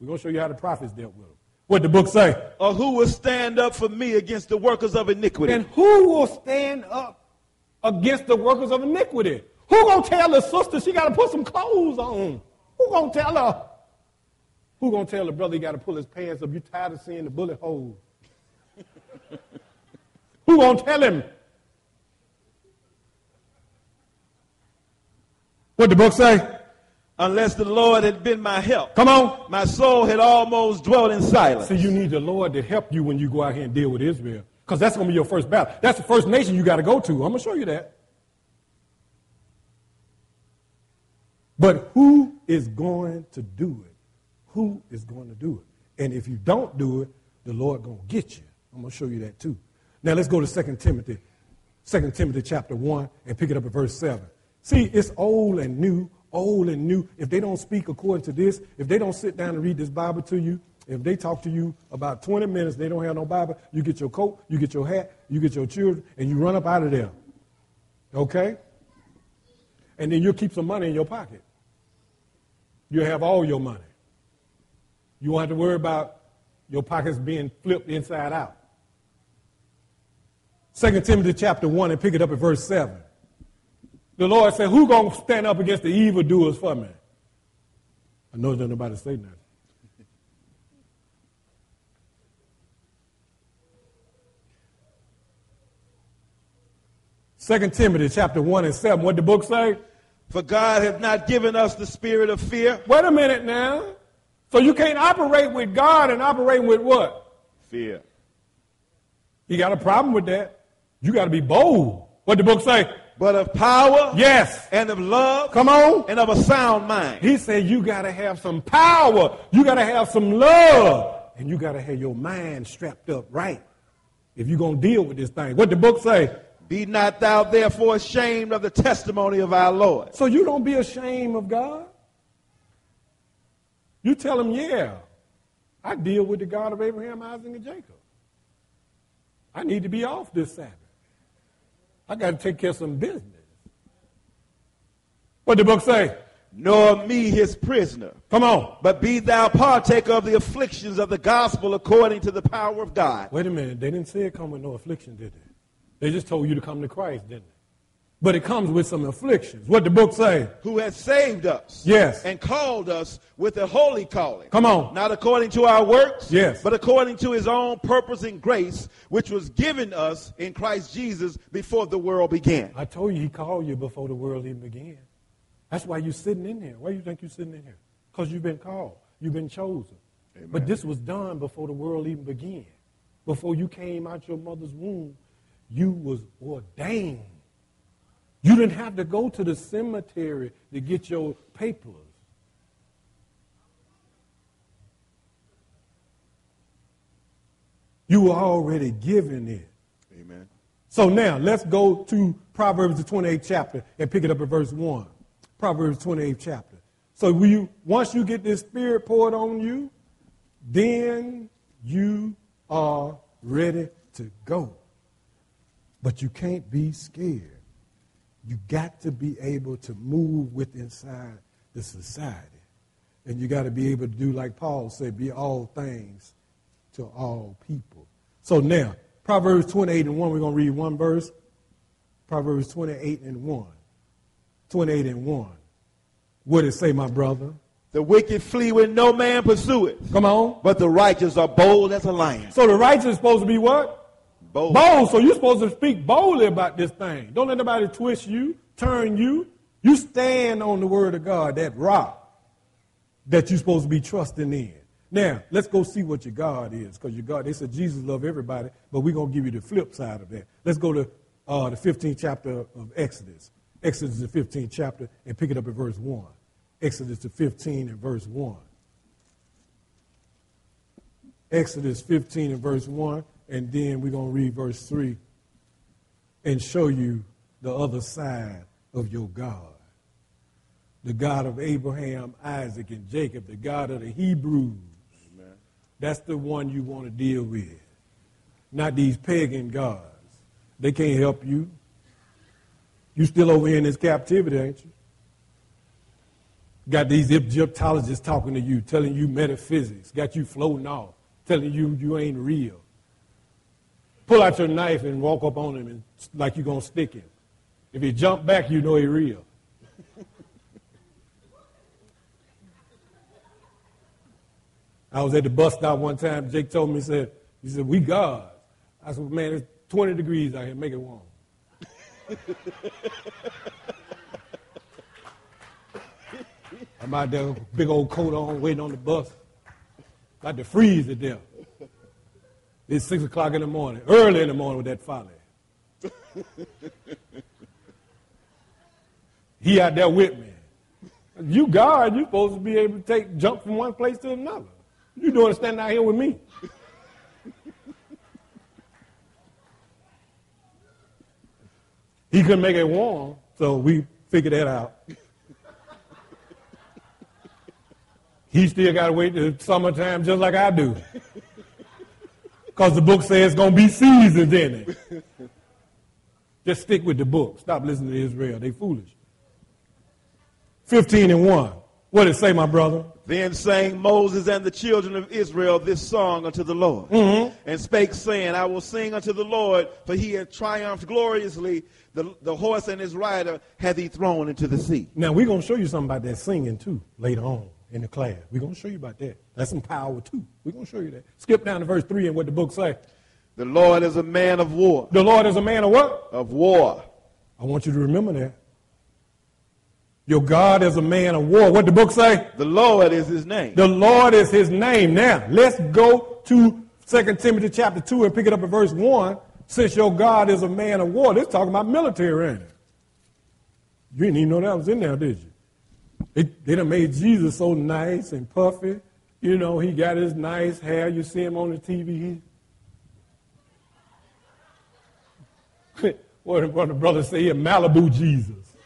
We're gonna show you how the prophets dealt with them. What the book say? Or who will stand up for me against the workers of iniquity? And who will stand up against the workers of iniquity? Who gonna tell the sister she gotta put some clothes on? Who gonna tell her? Who gonna tell the brother he gotta pull his pants up? You tired of seeing the bullet holes? Who gonna tell him? What the book say? Unless the Lord had been my help, Come on. my soul had almost dwelt in silence. See, you need the Lord to help you when you go out here and deal with Israel. Because that's going to be your first battle. That's the first nation you got to go to. I'm going to show you that. But who is going to do it? Who is going to do it? And if you don't do it, the Lord going to get you. I'm going to show you that too. Now let's go to 2 Timothy, 2 Timothy chapter 1 and pick it up at verse 7. See, it's old and new, old and new. If they don't speak according to this, if they don't sit down and read this Bible to you, if they talk to you about 20 minutes, they don't have no Bible, you get your coat, you get your hat, you get your children, and you run up out of there. Okay? And then you'll keep some money in your pocket. You'll have all your money. You won't have to worry about your pockets being flipped inside out. 2 Timothy chapter 1 and pick it up at verse 7. The Lord said, Who gonna stand up against the evildoers for me? I know there's nobody say that. Second Timothy chapter 1 and 7. What the book say? For God hath not given us the spirit of fear. Wait a minute now. So you can't operate with God and operate with what? Fear. You got a problem with that. You got to be bold. What the book say? But of power Yes. and of love Come on. and of a sound mind. He said you got to have some power. You got to have some love. And you got to have your mind strapped up right. If you're going to deal with this thing. What the book say? Be not thou therefore ashamed of the testimony of our Lord. So you don't be ashamed of God. You tell him, yeah, I deal with the God of Abraham, Isaac, and Jacob. I need to be off this Sabbath. I got to take care of some business. What the book say? Nor me his prisoner. Come on. But be thou partaker of the afflictions of the gospel according to the power of God. Wait a minute. They didn't say it come with no affliction, did they? They just told you to come to Christ, didn't they? But it comes with some afflictions. What the book say? Who has saved us. Yes. And called us with a holy calling. Come on. Not according to our works. Yes. But according to his own purpose and grace, which was given us in Christ Jesus before the world began. I told you he called you before the world even began. That's why you're sitting in here. Why do you think you're sitting in here? Because you've been called. You've been chosen. But this was done before the world even began. Before you came out your mother's womb, you was ordained. You didn't have to go to the cemetery to get your papers. You were already given it. Amen. So now let's go to Proverbs the 28th chapter and pick it up at verse 1. Proverbs 28th chapter. So you, once you get this spirit poured on you, then you are ready to go. But you can't be scared. You got to be able to move with inside the society. And you got to be able to do like Paul said, be all things to all people. So now, Proverbs 28 and 1, we're going to read one verse. Proverbs 28 and 1. 28 and 1. What did it say, my brother? The wicked flee when no man pursueth, Come on. but the righteous are bold as a lion. So the righteous is supposed to be what? Bold. Bold. So you're supposed to speak boldly about this thing. Don't let nobody twist you, turn you. You stand on the word of God, that rock that you're supposed to be trusting in. Now, let's go see what your God is. Because your God, they said Jesus loved everybody, but we're going to give you the flip side of that. Let's go to uh, the 15th chapter of Exodus. Exodus, the 15th chapter, and pick it up at verse 1. Exodus, the 15 and verse 1. Exodus 15 and verse 1, and then we're going to read verse 3 and show you the other side of your God. The God of Abraham, Isaac, and Jacob, the God of the Hebrews. That's the one you want to deal with. Not these pagan gods. They can't help you. You still over here in this captivity, ain't you? Got these Egyptologists talking to you, telling you metaphysics, got you floating off, telling you you ain't real. Pull out your knife and walk up on him and, like you're going to stick him. If he jump back, you know he real. I was at the bus stop one time. Jake told me, he said, he said, we gods. I said, man, it's 20 degrees out here. Make it warm. I'm out there, big old coat on, waiting on the bus. Got to freeze to death. It's six o'clock in the morning, early in the morning with that folly. he out there with me. You God, you supposed to be able to take jump from one place to another. You doing standing out here with me. he couldn't make it warm, so we figured that out. he still got to wait till summertime just like I do. Because the book says it's going to be seasons in it. Just stick with the book. Stop listening to Israel. They foolish. 15 and 1. What did it say, my brother? Then sang Moses and the children of Israel this song unto the Lord, mm-hmm. and spake, saying, I will sing unto the Lord, for he hath triumphed gloriously. The, the horse and his rider hath he thrown into the sea. Now, we're going to show you something about that singing, too, later on in the class. We're going to show you about that. That's some power, too. We're going to show you that. Skip down to verse 3 and what the book say. The Lord is a man of war. The Lord is a man of what? Of war. I want you to remember that. Your God is a man of war. What the book say? The Lord is his name. The Lord is his name. Now, let's go to 2 Timothy chapter 2 and pick it up at verse 1. Since your God is a man of war, this talking about military, ain't it? You didn't even know that was in there, did you? They, they done made Jesus so nice and puffy. You know, he got his nice hair. You see him on the TV. What, what the brother say here, Malibu Jesus.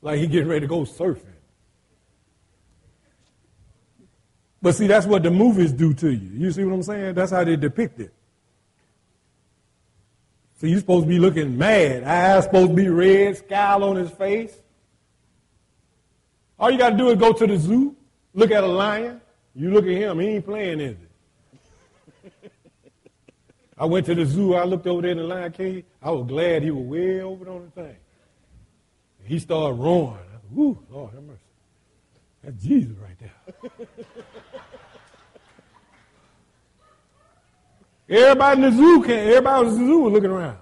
like he getting ready to go surfing. But see, that's what the movies do to you. You see what I'm saying? That's how they depict it. So you're supposed to be looking mad. Eyes supposed to be red, scowl on his face. All you got to do is go to the zoo, look at a lion. You look at him, he ain't playing, is it? I went to the zoo, I looked over there in the lion cage. I was glad he was way over on the thing. He started roaring. I Woo, Lord have mercy. That's Jesus right there. everybody in the zoo everybody in the zoo was looking around.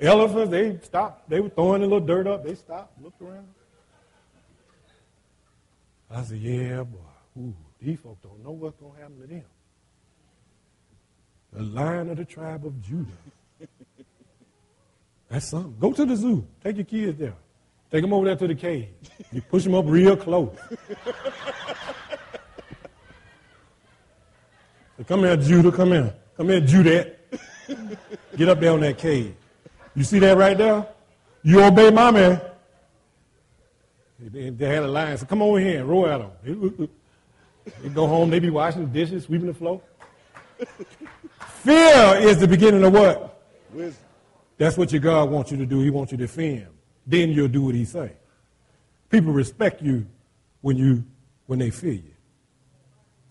Elephants, they stopped. They were throwing a little dirt up. They stopped, looked around. I said, yeah, boy. Ooh, these folks don't know what's going to happen to them. The lion of the tribe of Judah. That's something. Go to the zoo. Take your kids there. Take them over there to the cage. You push them up real close. So come here, Judah. Come here. Come here, Judette. Get up there on that cage. You see that right there? You obey mommy. They, they had a line. So come over here and roll at them. They, they go home. They be washing the dishes, sweeping the floor. Fear is the beginning of what? Wisdom. That's what your God wants you to do. He wants you to fear him. Then you'll do what he say. People respect you when you when they fear you.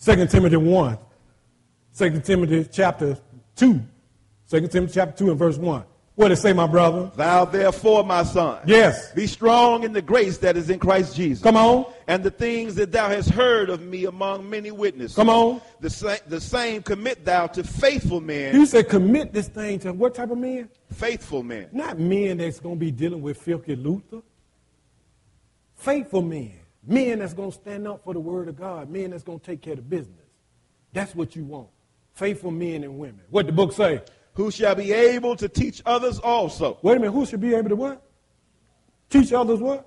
2 Timothy 1. 2 Timothy chapter 2. 2 Timothy chapter 2 and verse 1. What did it say, my brother? Thou therefore, my son, Yes. be strong in the grace that is in Christ Jesus. Come on. And the things that thou hast heard of me among many witnesses. Come on. The, sa- the same commit thou to faithful men. You said commit this thing to what type of men? faithful men. Not men that's going to be dealing with filthy lucre. Faithful men. Men that's going to stand up for the word of God. Men that's going to take care of business. That's what you want. Faithful men and women. What the book say? Who shall be able to teach others also. Wait a minute. Who should be able to what? Teach others what?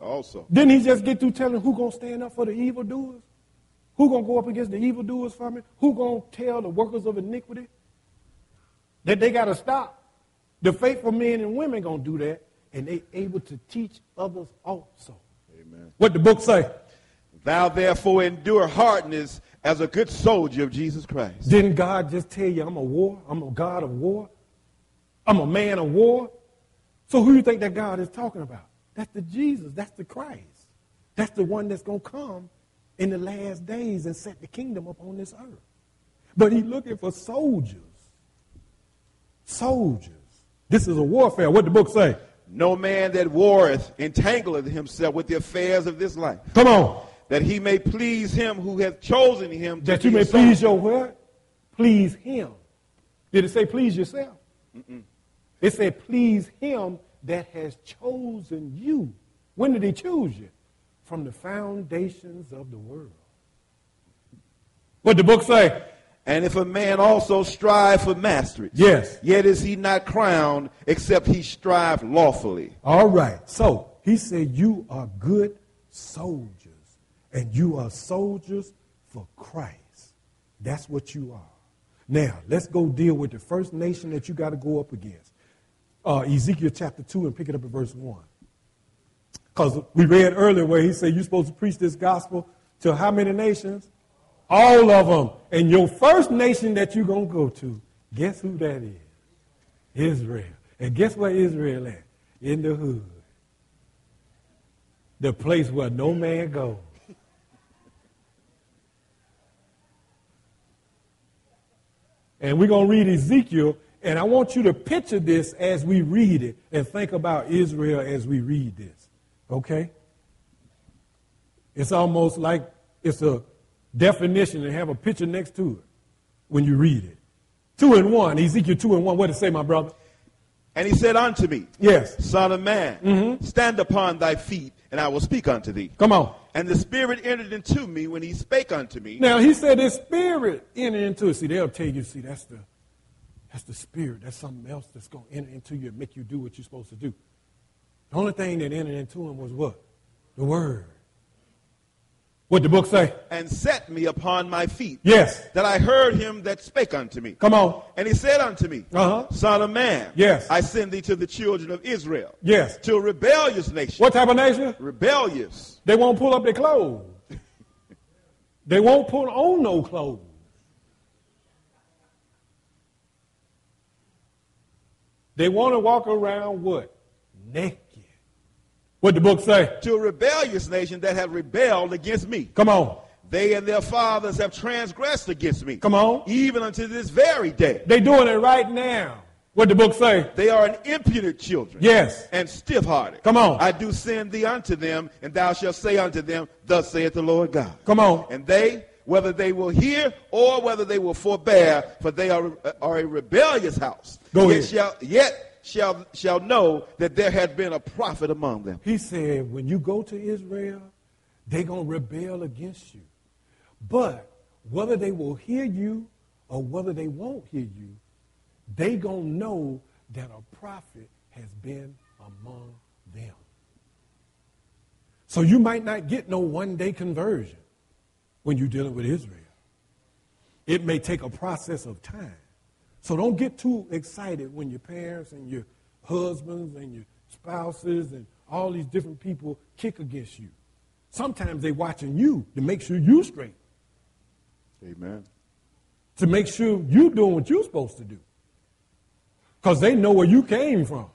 Also. Didn't he just get through telling who to stand up for the evildoers? Who to go up against the evildoers for me? Who to tell the workers of iniquity that they got to stop? The faithful men and women going to do that, and they able to teach others also. Amen. What the book say? Thou therefore endure hardness as a good soldier of Jesus Christ. Didn't God just tell you I'm a war? I'm a God of war? I'm a man of war? So who do you think that God is talking about? That's the Jesus. That's the Christ. That's the one that's going to come in the last days and set the kingdom up on this earth. But he's looking for soldiers. Soldiers. This is a warfare. What the book say? No man that warreth entangleth himself with the affairs of this life, Come on. That he may please him who hath chosen him to That you may please your what? Please him. Did it say please yourself? It said please him that has chosen you. When did he choose you? From the foundations of the world. What the book say? And if a man also strive for mastery, Yes. yet is he not crowned except he strive lawfully. All right. So he said, You are good soldiers, and you are soldiers for Christ. That's what you are. Now, let's go deal with the first nation that you got to go up against. Uh, Ezekiel chapter 2 and pick it up at verse 1. Because we read earlier where he said you're supposed to preach this gospel to how many nations? All of them. And your first nation that you're going to go to, guess who that is? Israel. And guess where Israel at? In the hood. The place where no man goes. And we're going to read Ezekiel, and I want you to picture this as we read it and think about Israel as we read this. Okay? It's almost like it's a definition and have a picture next to it when you read it. Two and one, Ezekiel two and one. What did it say, my brother? And he said unto me, Yes. Son of man, mm-hmm. stand upon thy feet, and I will speak unto thee. Come on. And the Spirit entered into me when he spake unto me. Now he said his spirit entered into it. See, they'll tell you, see, that's the that's the spirit. That's something else that's gonna enter into you and make you do what you're supposed to do. The only thing that entered into him was what? The word. What the book say? and set me upon my feet. Yes. That I heard him that spake unto me. Come on. And he said unto me, Uh-huh. Son of man, Yes. I send thee to the children of Israel, Yes. to a rebellious nation. What type of nation? Rebellious. They won't pull up their clothes. they won't put on no clothes. They want to walk around what? Naked. What the book say? To a rebellious nation that have rebelled against me. Come on. They and their fathers have transgressed against me. Come on. Even unto this very day. They doing it right now. What the book say? They are an impudent children. Yes. And stiff hearted. Come on. I do send thee unto them, and thou shalt say unto them, Thus saith the Lord God. Come on. And they, whether they will hear or whether they will forbear, for they are, uh, are a rebellious house. Go yet ahead. Shall, yet shall, shall know that there had been a prophet among them. He said, when you go to Israel, they're going to rebel against you. But whether they will hear you or whether they won't hear you, they're going to know that a prophet has been among them. So you might not get no one day conversion when you're dealing with Israel. It may take a process of time. So don't get too excited when your parents and your husbands and your spouses and all these different people kick against you. Sometimes they're watching you to make sure you straight, Amen. to make sure you doing what you're supposed to do. Because they know where you came from.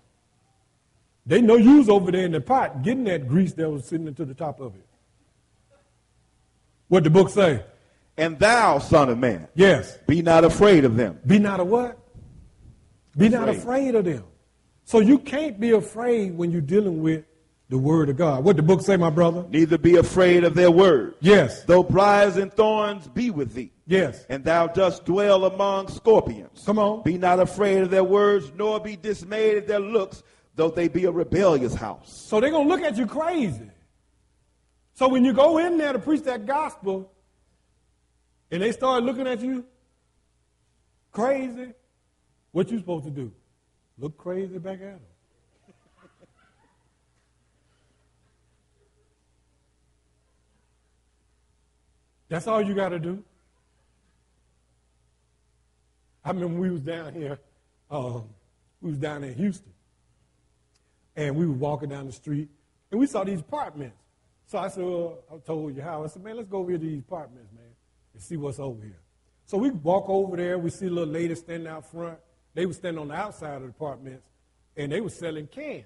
They know you was over there in the pot getting that grease that was sitting into the top of it. What the book say? And thou, son of man, Yes. be not afraid of them. Be not a what? Be not Afraid. afraid of them. So you can't be afraid when you're dealing with the word of God. What the book say, my brother? Neither be afraid of their words. Yes. Though briars and thorns be with thee. Yes. And thou dost dwell among scorpions. Come on. Be not afraid of their words, nor be dismayed at their looks, though they be a rebellious house. So they're going to look at you crazy. So when you go in there to preach that gospel and they start looking at you crazy, what you supposed to do? Look crazy back at them. That's all you got to do. I remember we was down here, um, we was down in Houston, and we were walking down the street, and we saw these apartments. So I said, well, I told you how. I said, man, let's go over to these apartments, man, and see what's over here. So we walk over there. We see a little lady standing out front. They were standing on the outside of the apartments, and they were selling candy.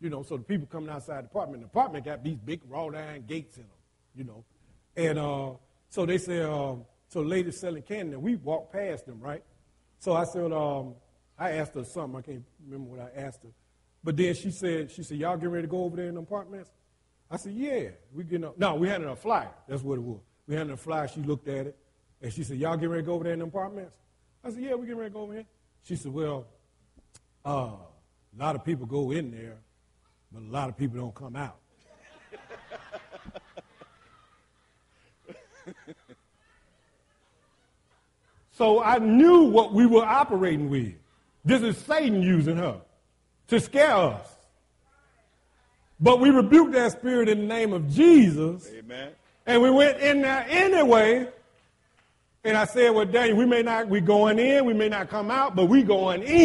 You know, so the people coming outside the apartment, the apartment got these big wrought iron gates in them, you know. And uh, so they said, um, so the lady's selling candy, and we walked past them, right? So I said, um, I asked her something. I can't remember what I asked her. But then she said, she said, y'all getting ready to go over there in the apartments? I said, yeah, we getting up. No, we had a flyer. That's what it was. We had the flyer. she looked at it, and she said, Y'all getting ready to go over there in the apartments? I said, Yeah, we getting ready to go over there. She said, Well, uh, a lot of people go in there, but a lot of people don't come out. so I knew what we were operating with. This is Satan using her to scare us. But we rebuke that spirit in the name of Jesus. Amen. And we went in there anyway. And I said, well, Daniel, we may not, we going in, we may not come out, but we going in.